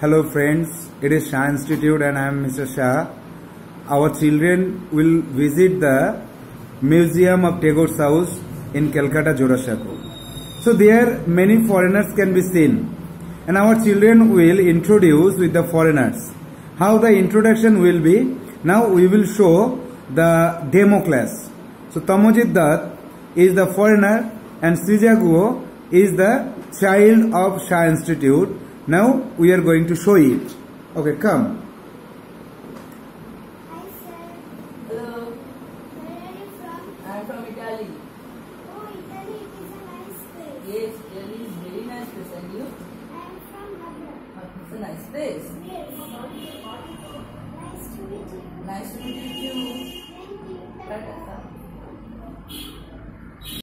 Hello friends, it is Shah Institute and I am Mr. Shah. Our children will visit the Museum of Tagore's house in Calcutta, Jorasanko. So there many foreigners can be seen and our children will introduce with the foreigners. How the introduction will be? Now we will show the demo class. So Tamojit Dutt is the foreigner and Srijaguo is the child of Shah Institute. Now we are going to show it. Okay, come. Hello, where are you from? I am from Italy. Oh, Italy, it is a nice place. Yes, Italy is very nice place. And you? I am from Habra. It's a nice place. Nice to meet you. Nice to meet you. Thank you. Tata.